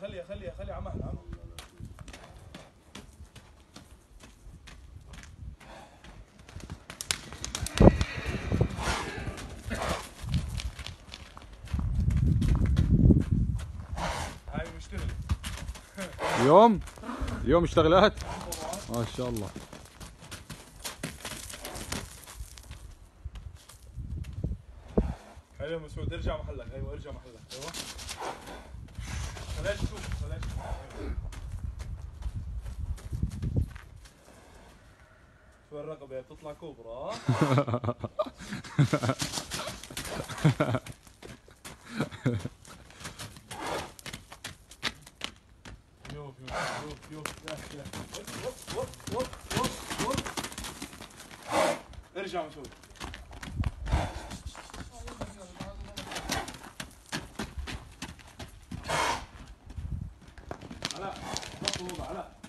خلي خلي خلي خلي عم هاي مشتغلة اليوم اليوم اشتغلت؟ ما شاء الله. حلو مسعود ارجع محلك أيوه ارجع محلك. أيوه. خليك تشوف خليك تشوف أيوة. شو الرقبة بتطلع كوبرا يوف يوف يوف يوف يا أخي. 那那说完了。